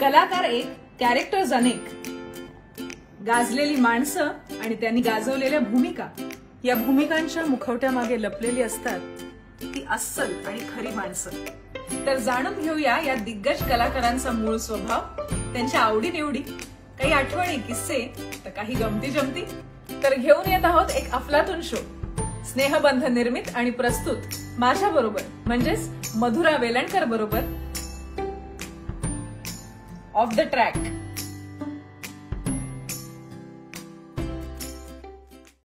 कलाकार एक कॅरेक्टर्स अनेक. गाजलेली माणसं आणि त्यांनी गाजवलेल्या भूमिका. या भूमिकांच्या मुखवट्यामागे लपलेली असतात ती अस्सल आणि खरी माणसं. तर जाणून घेऊया या दिग्गज कलाकारांचा मूळ स्वभाव त्यांच्या आवडीनिवडी. काही आठवणी किस्से तर काही गमती जमती तर घेऊन येत आहोत एक अफलातून शो स्नेहबंध निर्मित आणि प्रस्तुत माझ्या बरोबर म्हणजेच मधुरा वेलणकर बरोबर of the track.